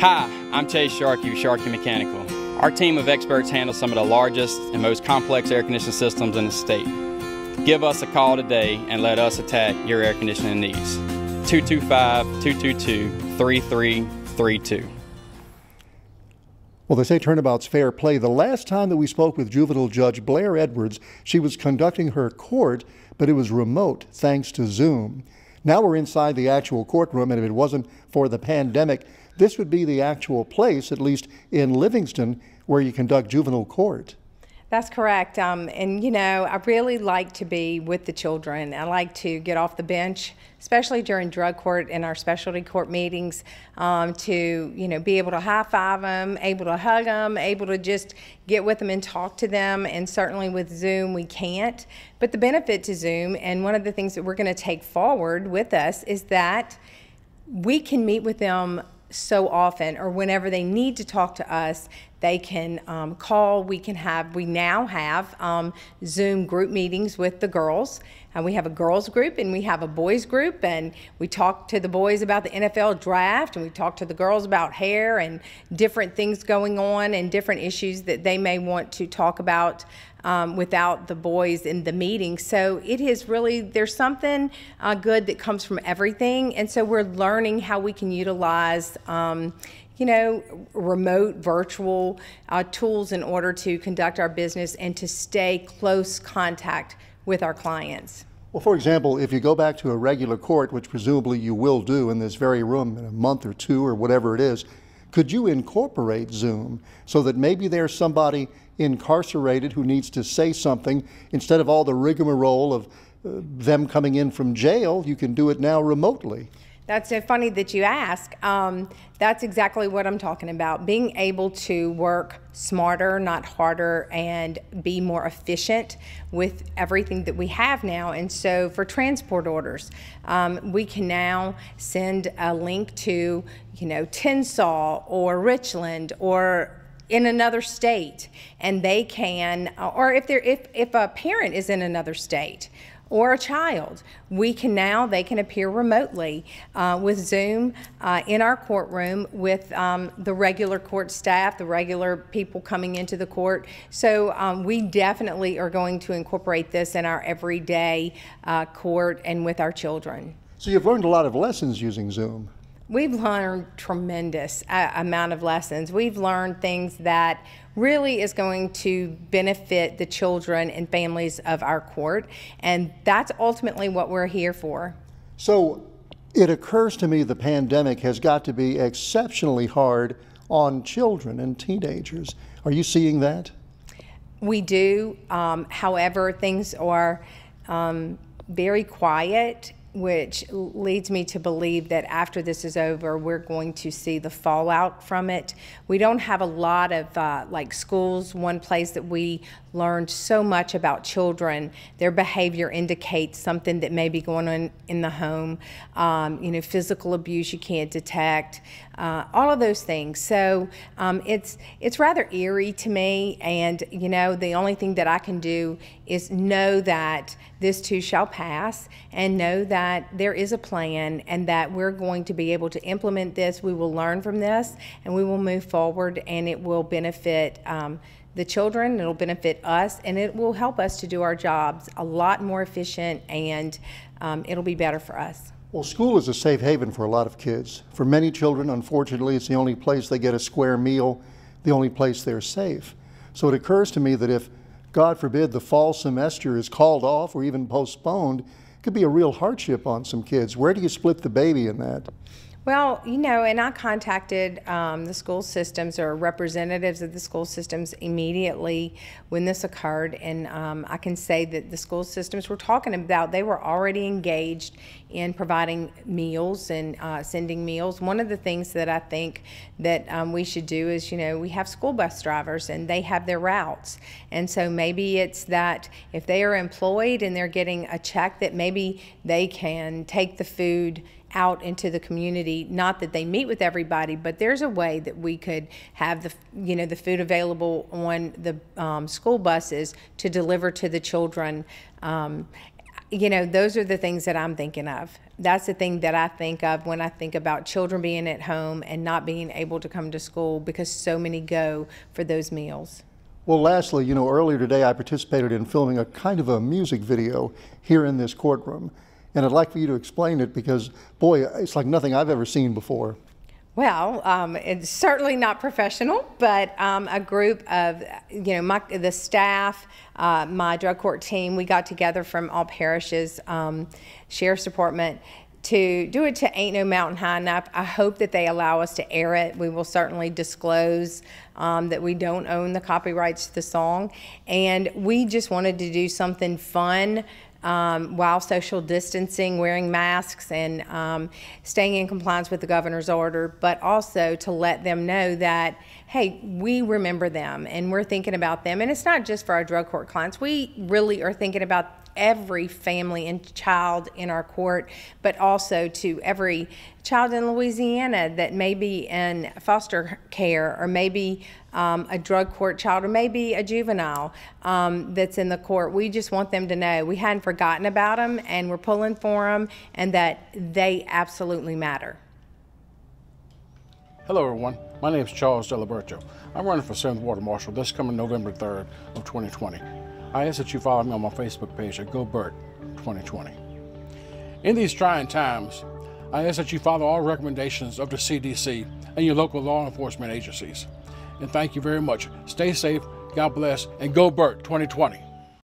Hi, I'm Chase Sharkey with Sharkey Mechanical. Our team of experts handles some of the largest and most complex air conditioning systems in the state. Give us a call today and let us attack your air conditioning needs. 225 222 3332. Well, they say turnabout's fair play. The last time that we spoke with juvenile judge Blair Edwards, she was conducting her court, but it was remote thanks to Zoom. Now we're inside the actual courtroom, and if it wasn't for the pandemic, this would be the actual place, at least in Livingston, where you conduct juvenile court. That's correct. Um, and you know, I really like to be with the children. I like to get off the bench, especially during drug court and our specialty court meetings, um, to you know be able to high five them, able to hug them, able to just get with them and talk to them. And certainly with Zoom, we can't. But the benefit to Zoom, and one of the things that we're going to take forward with us, is that we can meet with them so often or whenever they need to talk to us they can um, call. We can have we now have um, zoom group meetings with the girls and we have a girls group and we have a boys group and we talk to the boys about the nfl draft and we talk to the girls about hair and different things going on and different issues that they may want to talk about um, without the boys in the meeting. So it is really, there's something uh, good that comes from everything. And so we're learning how we can utilize. Um, you know, remote, virtual uh, tools in order to conduct our business and to stay close contact with our clients. Well, for example, if you go back to a regular court, which presumably you will do in this very room in a month or two or whatever it is, could you incorporate Zoom so that maybe there's somebody incarcerated who needs to say something, instead of all the rigmarole of uh, them coming in from jail, you can do it now remotely. That's so funny that you ask. Um, that's exactly what I'm talking about. Being able to work smarter, not harder, and be more efficient with everything that we have now. And so, for transport orders, um, we can now send a link to, you know, Tensas or Richland or in another state and they can or if they're if, if a parent is in another state or a child. We can now they can appear remotely uh, with zoom uh, in our courtroom with um, the regular court staff the regular people coming into the court. So um, we definitely are going to incorporate this in our everyday uh, court and with our children. So you've learned a lot of lessons using zoom We've learned tremendous uh, amount of lessons. We've learned things that really is going to benefit the children and families of our court, and that's ultimately what we're here for. So it occurs to me the pandemic has got to be exceptionally hard on children and teenagers. Are you seeing that? We do. Um, however, things are um, very quiet which leads me to believe that after this is over, we're going to see the fallout from it. We don't have a lot of uh, like schools. One place that we learned so much about children, their behavior indicates something that may be going on in the home. Um, you know, physical abuse you can't detect, uh, all of those things. So um, it's it's rather eerie to me, and you know, the only thing that I can do is know that this too shall pass, and know that there is a plan, and that we're going to be able to implement this. We will learn from this, and we will move forward, and it will benefit. Um, the children, it'll benefit us, and it will help us to do our jobs a lot more efficient, and um, it'll be better for us. Well, school is a safe haven for a lot of kids. For many children, unfortunately, it's the only place they get a square meal, the only place they're safe. So it occurs to me that if, God forbid, the fall semester is called off or even postponed, could be a real hardship on some kids. Where do you split the baby in that? Well, you know, and I contacted um, the school systems or representatives of the school systems immediately when this occurred, and um, I can say that the school systems were talking about they were already engaged in providing meals and uh, sending meals. One of the things that I think that um, we should do is, you know, we have school bus drivers and they have their routes, and so maybe it's that if they are employed and they're getting a check, that maybe they can take the food out into the community. Not that they meet with everybody, but there's a way that we could have the you know the food available on the um, school buses to deliver to the children. Um, you know, those are the things that I'm thinking of. that's the thing that I think of when I think about children being at home and not being able to come to school because so many go for those meals. Well, lastly, you know, earlier today I participated in filming a kind of a music video here in this courtroom. And I'd like for you to explain it because, boy, it's like nothing I've ever seen before. Well, um, it's certainly not professional, but um, a group of, you know, my, the staff, uh, my drug court team, we got together from all parishes, um, sheriff's department, to do it to Ain't No Mountain High Enough. I hope that they allow us to air it. We will certainly disclose um, that we don't own the copyrights to the song. And we just wanted to do something fun um, while social distancing, wearing masks, and um, staying in compliance with the governor's order, but also to let them know that, hey, we remember them and we're thinking about them. And it's not just for our drug court clients, we really are thinking about every family and child in our court, but also to every child in Louisiana that may be in foster care or maybe um, a drug court child or maybe a juvenile um, that's in the court. We just want them to know we hadn't forgotten about them and we're pulling for them and that they absolutely matter. Hello, everyone. My name is Charles Delaberto. I'm running for 7th Ward Marshal this coming November 3rd of 2020. I ask that you follow me on my Facebook page at GoBert 2020. In these trying times, I ask that you follow all recommendations of the CDC and your local law enforcement agencies. And thank you very much. Stay safe, God bless, and go Bert 2020.